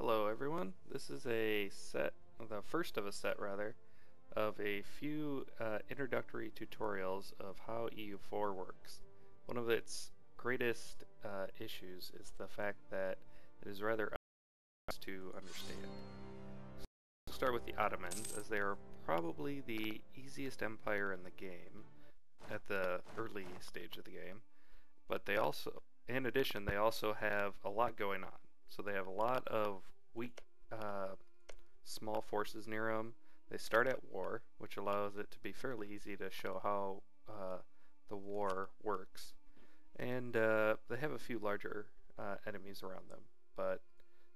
Hello everyone, this is a set, the first of a set rather, of a few uh, introductory tutorials of how EU4 works. One of its greatest uh, issues is the fact that it is rather to understand. So we'll start with the Ottomans, as they are probably the easiest empire in the game at the early stage of the game, but they also, in addition, they also have a lot going on. So they have a lot of weak, uh, small forces near them. They start at war, which allows it to be fairly easy to show how uh, the war works. And uh, they have a few larger uh, enemies around them. But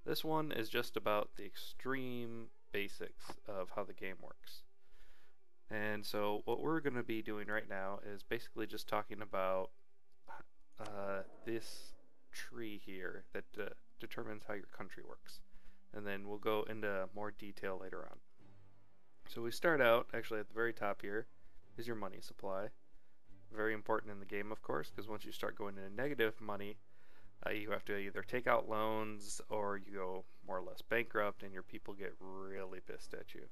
this one is just about the extreme basics of how the game works. And so what we're going to be doing right now is basically just talking about uh, this tree here that uh, determines how your country works. And then we'll go into more detail later on. So we start out, actually at the very top here, is your money supply. Very important in the game, of course, because once you start going into negative money, uh, you have to either take out loans or you go more or less bankrupt and your people get really pissed at you.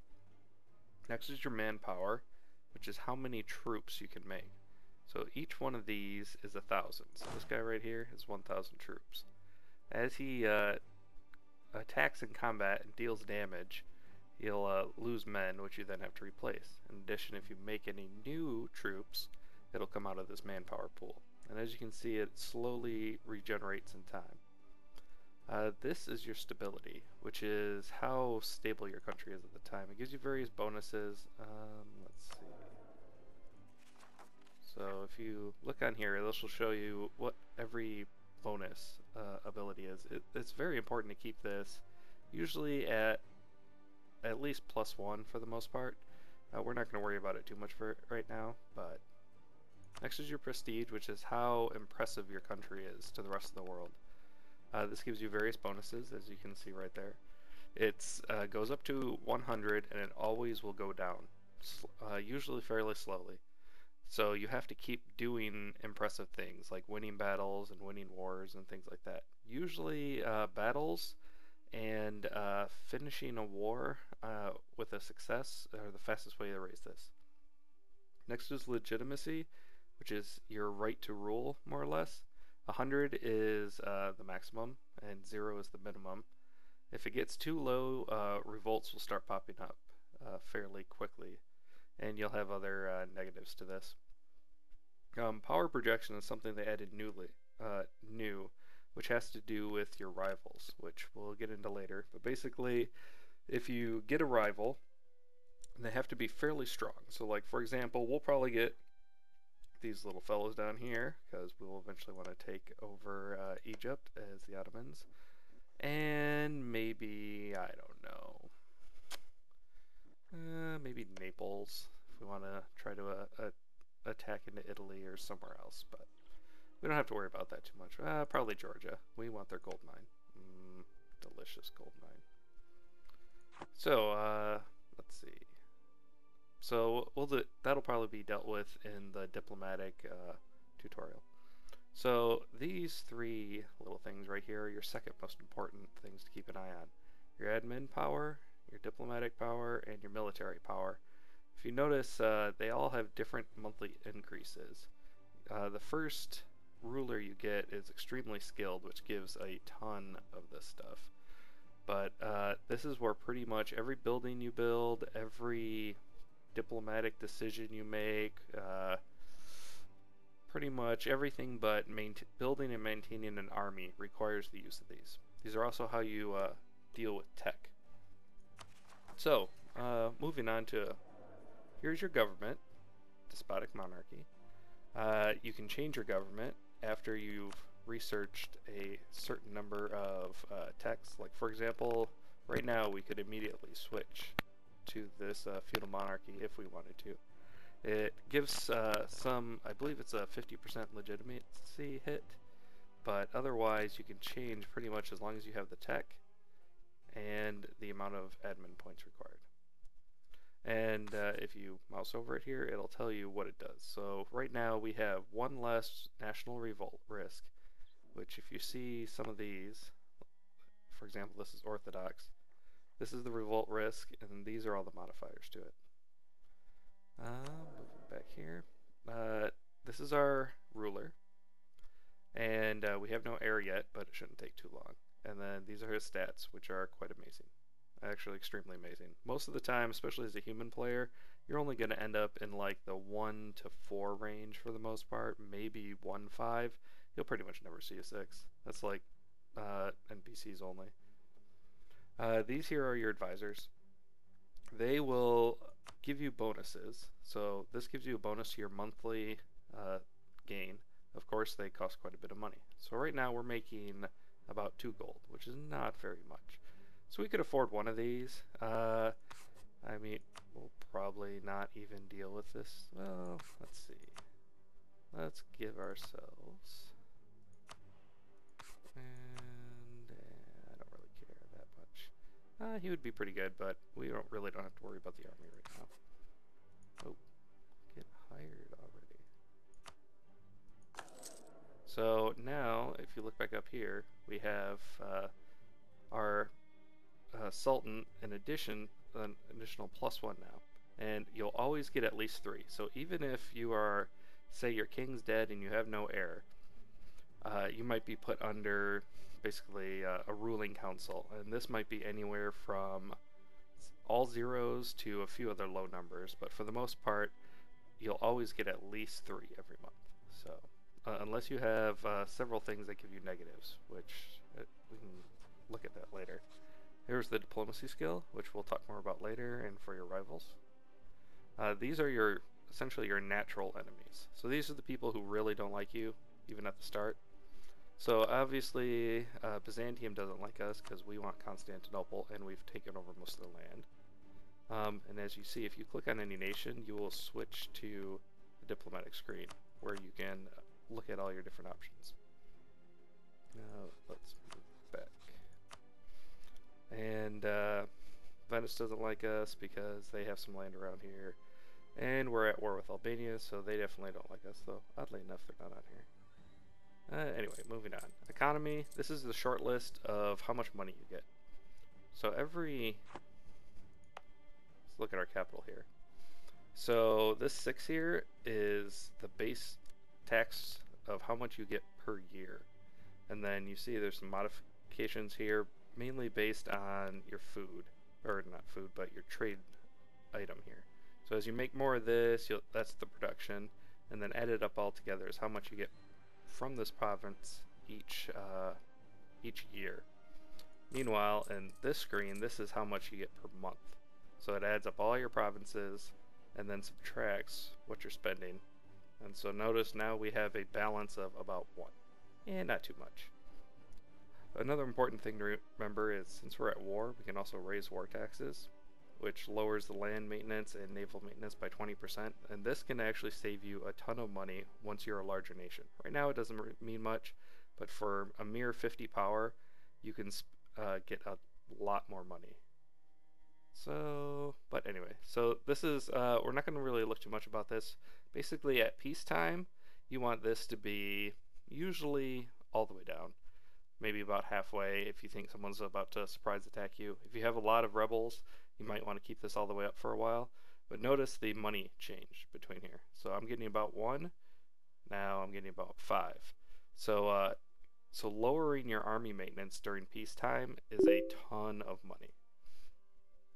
Next is your manpower, which is how many troops you can make. So each one of these is a thousand. So this guy right here is 1,000 troops. As he uh, attacks in combat and deals damage, he'll uh, lose men, which you then have to replace. In addition, if you make any new troops, it'll come out of this manpower pool. And as you can see, it slowly regenerates in time. Uh, this is your stability, which is how stable your country is at the time. It gives you various bonuses. Um, let's see. So if you look on here, this will show you what every bonus uh, ability is. It, it's very important to keep this usually at at least plus one for the most part. Uh, we're not going to worry about it too much for right now, but next is your prestige, which is how impressive your country is to the rest of the world. Uh, this gives you various bonuses, as you can see right there. It uh, goes up to 100, and it always will go down, uh, usually fairly slowly. So you have to keep doing impressive things like winning battles and winning wars and things like that. Usually uh, battles and uh, finishing a war uh, with a success are the fastest way to raise this. Next is legitimacy, which is your right to rule, more or less. 100 is uh, the maximum, and 0 is the minimum. If it gets too low, uh, revolts will start popping up uh, fairly quickly and you'll have other uh, negatives to this. Um, power projection is something they added newly, uh, new, which has to do with your rivals, which we'll get into later. But basically, if you get a rival, they have to be fairly strong. So, like for example, we'll probably get these little fellows down here because we will eventually want to take over uh, Egypt as the Ottomans, and maybe I don't know uh, maybe Naples, if we want to try to uh, uh, attack into Italy or somewhere else, but we don't have to worry about that too much. Uh, probably Georgia. We want their gold mine. Mm, delicious gold mine. So, uh, let's see. So, well, that'll probably be dealt with in the diplomatic uh, tutorial. So, these three little things right here are your second most important things to keep an eye on. Your admin power, your diplomatic power, and your military power. If you notice, uh, they all have different monthly increases. Uh, the first ruler you get is extremely skilled, which gives a ton of this stuff. But uh, this is where pretty much every building you build, every diplomatic decision you make, uh, pretty much everything but building and maintaining an army requires the use of these. These are also how you uh, deal with tech. So, uh, moving on to here's your government, despotic monarchy. Uh, you can change your government after you've researched a certain number of uh, texts. Like, for example, right now we could immediately switch to this uh, feudal monarchy if we wanted to. It gives uh, some, I believe it's a 50% legitimacy hit, but otherwise you can change pretty much as long as you have the tech and the amount of admin points required. And uh, if you mouse over it here, it'll tell you what it does. So right now we have one less national revolt risk, which if you see some of these, for example, this is Orthodox. This is the revolt risk, and these are all the modifiers to it. Uh, moving back here. Uh, this is our ruler. And uh, we have no heir yet, but it shouldn't take too long. And then these are his stats, which are quite amazing. Actually, extremely amazing. Most of the time, especially as a human player, you're only going to end up in like the 1 to 4 range for the most part, maybe 1 5. You'll pretty much never see a 6. That's like uh, NPCs only. Uh, these here are your advisors. They will give you bonuses. So this gives you a bonus to your monthly uh, gain. Of course, they cost quite a bit of money. So right now we're making about two gold, which is not very much. So we could afford one of these. Uh, I mean, we'll probably not even deal with this. Well, let's see. Let's give ourselves And uh, I don't really care that much. Uh, he would be pretty good, but we don't really don't have to worry about the army right now. So now, if you look back up here, we have uh, our uh, Sultan in addition, an additional plus one now. And you'll always get at least three. So even if you are, say your king's dead and you have no heir, uh, you might be put under basically uh, a ruling council, and this might be anywhere from all zeros to a few other low numbers, but for the most part, you'll always get at least three every month. So, uh, unless you have uh, several things that give you negatives, which uh, we can look at that later. Here's the diplomacy skill, which we'll talk more about later, and for your rivals. Uh, these are your essentially your natural enemies. So these are the people who really don't like you, even at the start. So obviously, uh, Byzantium doesn't like us because we want Constantinople and we've taken over most of the land. Um, and as you see, if you click on any nation, you will switch to the diplomatic screen where you can look at all your different options. Now let's move back. And uh, Venice doesn't like us because they have some land around here. And we're at war with Albania, so they definitely don't like us, though oddly enough, they're not on here. Uh, anyway, moving on. Economy. This is the short list of how much money you get. So every... Let's look at our capital here. So this 6 here is the base tax of how much you get per year. And then you see there's some modifications here, mainly based on your food. Or not food, but your trade item here. So as you make more of this, that's the production. And then added up all together is how much you get from this province each uh, each year. Meanwhile, in this screen, this is how much you get per month. So it adds up all your provinces and then subtracts what you're spending. And so notice now we have a balance of about one. And not too much. Another important thing to remember is since we're at war, we can also raise war taxes which lowers the land maintenance and naval maintenance by 20%, and this can actually save you a ton of money once you're a larger nation. Right now it doesn't mean much, but for a mere 50 power, you can uh, get a lot more money. So, but anyway, so this is, uh, we're not going to really look too much about this. Basically, at peacetime, you want this to be usually all the way down. Maybe about halfway if you think someone's about to surprise attack you. If you have a lot of rebels, you might want to keep this all the way up for a while. But notice the money change between here. So I'm getting about one. Now I'm getting about five. So uh, so lowering your army maintenance during peacetime is a ton of money.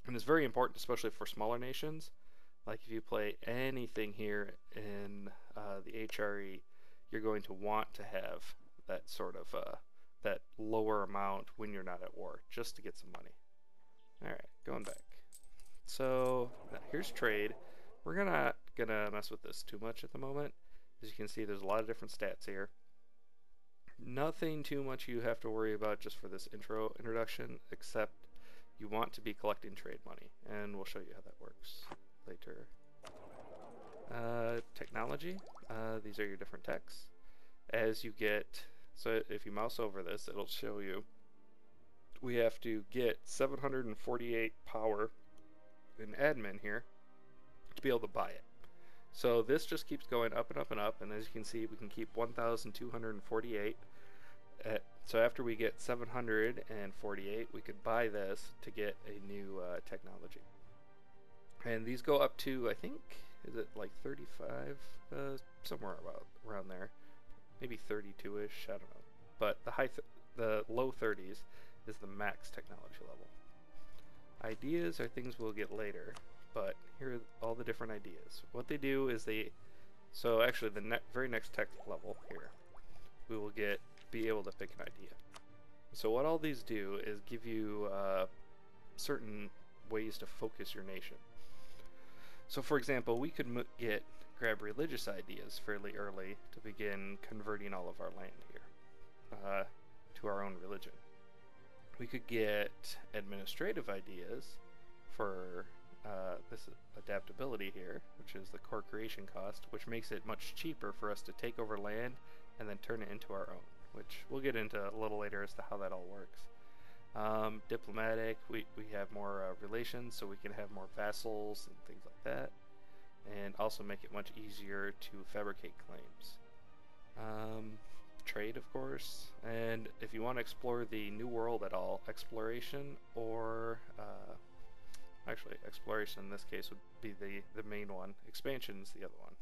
And it's very important, especially for smaller nations. Like if you play anything here in uh, the HRE, you're going to want to have that sort of uh, that lower amount when you're not at war, just to get some money. All right, going back. So here's trade. We're gonna gonna mess with this too much at the moment. As you can see, there's a lot of different stats here. Nothing too much you have to worry about just for this intro introduction, except you want to be collecting trade money, and we'll show you how that works later. Uh, technology. Uh, these are your different techs. As you get, so if you mouse over this, it'll show you. We have to get 748 power in admin here to be able to buy it. So this just keeps going up and up and up, and as you can see, we can keep 1,248 at so after we get 748, we could buy this to get a new uh, technology. And these go up to, I think, is it like 35? Uh, somewhere about around there. Maybe 32-ish, I don't know. But the high, th the low 30s is the max technology level. Ideas are things we'll get later, but here are all the different ideas. What they do is they, so actually the ne very next tech level here, we will get be able to pick an idea. So what all these do is give you uh, certain ways to focus your nation. So for example, we could get grab religious ideas fairly early to begin converting all of our land here uh, to our own religion. We could get administrative ideas for uh, this adaptability here, which is the core creation cost, which makes it much cheaper for us to take over land and then turn it into our own, which we'll get into a little later as to how that all works. Um, diplomatic, we, we have more uh, relations, so we can have more vassals and things like that, and also make it much easier to fabricate claims. Um, trade, of course, and if you want to explore the New World at all, exploration or uh, actually exploration in this case would be the the main one. Expansion is the other one,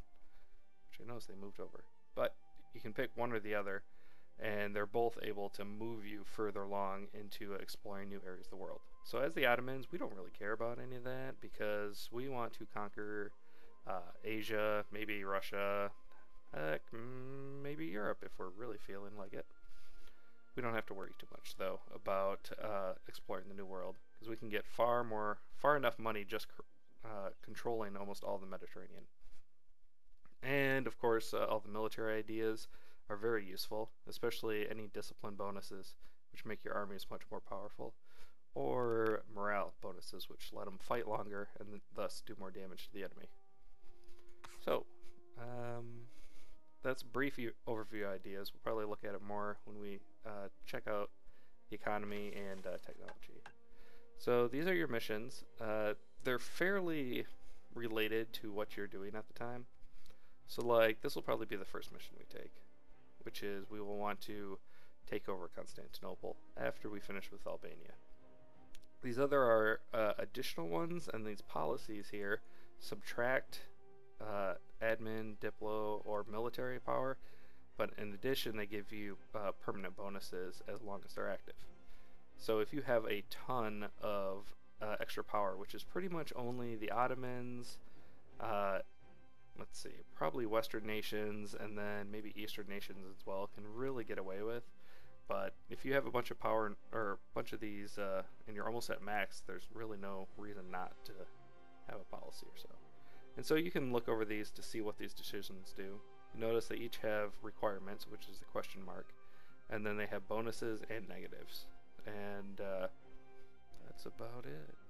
which I notice they moved over, but you can pick one or the other, and they're both able to move you further along into exploring new areas of the world. So as the Ottomans, we don't really care about any of that because we want to conquer uh, Asia, maybe Russia, Heck, mm, maybe Europe if we're really feeling like it. We don't have to worry too much though about uh, exploring the New World because we can get far more, far enough money just uh, controlling almost all the Mediterranean. And of course, uh, all the military ideas are very useful, especially any discipline bonuses, which make your armies much more powerful, or morale bonuses, which let them fight longer and thus do more damage to the enemy. So, um, that's brief overview ideas. We'll probably look at it more when we uh, check out the economy and uh, technology. So these are your missions. Uh, they're fairly related to what you're doing at the time. So like this will probably be the first mission we take, which is we will want to take over Constantinople after we finish with Albania. These other are uh, additional ones, and these policies here subtract uh, admin, diplo, or military power, but in addition, they give you uh, permanent bonuses as long as they're active. So if you have a ton of uh, extra power, which is pretty much only the Ottomans, uh, let's see, probably Western nations, and then maybe Eastern nations as well, can really get away with. But if you have a bunch of power or a bunch of these uh, and you're almost at max, there's really no reason not to have a policy or so. And so you can look over these to see what these decisions do. You notice they each have requirements, which is the question mark, and then they have bonuses and negatives. And uh, that's about it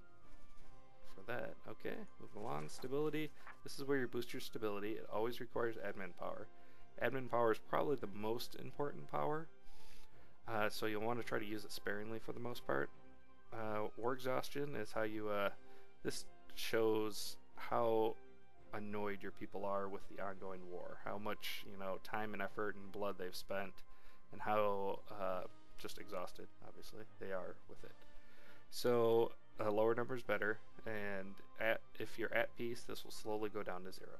that. Okay, moving along. Stability. This is where you boost your stability. It always requires admin power. Admin power is probably the most important power, uh, so you'll want to try to use it sparingly for the most part. Uh, war exhaustion is how you. Uh, this shows how annoyed your people are with the ongoing war, how much you know time and effort and blood they've spent, and how uh, just exhausted, obviously, they are with it. So a lower number is better, and at, if you're at peace, this will slowly go down to zero.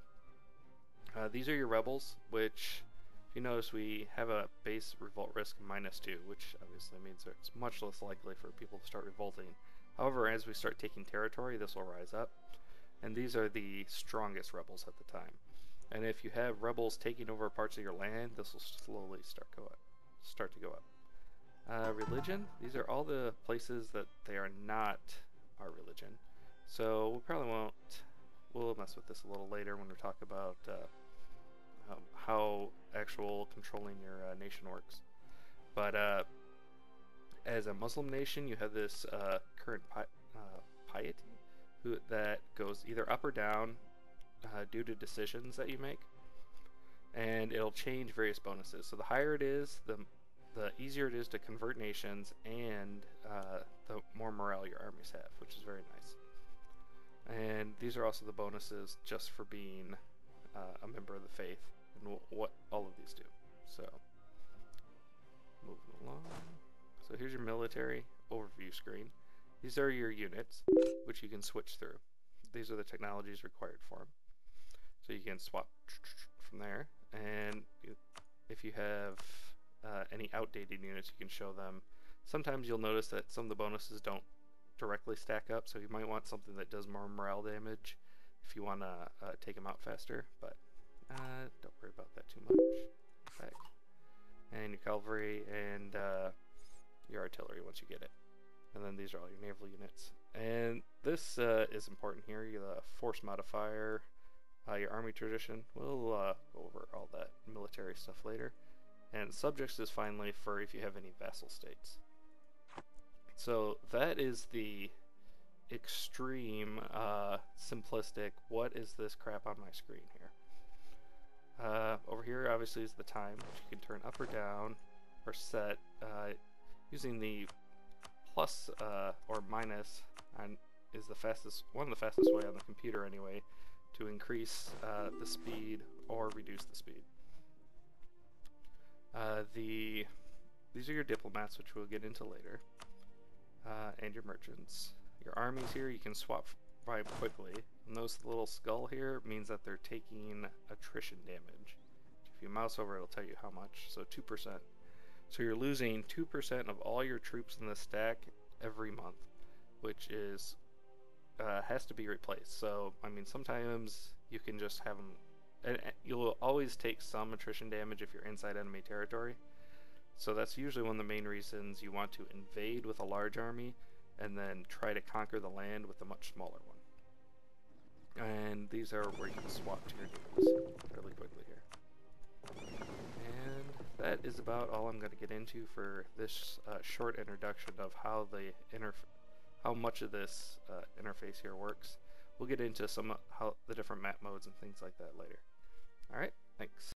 Uh, these are your rebels, which, if you notice, we have a base revolt risk minus two, which obviously means it's much less likely for people to start revolting. However, as we start taking territory, this will rise up and these are the strongest rebels at the time. And if you have rebels taking over parts of your land, this will slowly start go up, start to go up. Uh, religion, these are all the places that they are not our religion. So we probably won't, we'll mess with this a little later when we talk about uh, um, how actual controlling your uh, nation works. But uh, as a Muslim nation, you have this uh, current pi uh, piety who, that goes either up or down due to decisions that you make, and it'll change various bonuses. So the higher it is, the the easier it is to convert nations, and uh, the more morale your armies have, which is very nice. And these are also the bonuses just for being uh, a member of the faith, and what all of these do. So, moving along. So here's your military overview screen. These are your units, which you can switch through. These are the technologies required for them. So you can swap from there, and if you have uh, any outdated units, you can show them. Sometimes you'll notice that some of the bonuses don't directly stack up, so you might want something that does more morale damage if you want to uh, take them out faster, but uh, don't worry about that too much. Back. And your cavalry and uh, your artillery once you get it. And then these are all your naval units. And this uh, is important here, the force modifier, uh, your army tradition. We'll go over all that military stuff later. And subjects is finally for if you have any vassal states. So that is the extreme, uh, simplistic, what is this crap on my screen here? Uh, over here obviously is the time, which you can turn up or down, or set, uh, using the plus uh, or minus is the fastest, one of the fastest way on the computer anyway, to increase uh, the speed or reduce the speed. Uh, the these are your diplomats, which we'll get into later, uh, and your merchants. Your armies here you can swap by quickly. And the little skull here means that they're taking attrition damage. If you mouse over, it'll tell you how much. So 2%. So you're losing 2% of all your troops in the stack every month, which is uh, has to be replaced. So I mean, sometimes you can just have them. And you'll always take some attrition damage if you're inside enemy territory. So that's usually one of the main reasons you want to invade with a large army and then try to conquer the land with a much smaller one. And these are where you can swap to your units fairly quickly here. And that is about all I'm going to get into for this uh, short introduction of how the how much of this uh, interface here works. We'll get into some how the different map modes and things like that later. All right, thanks.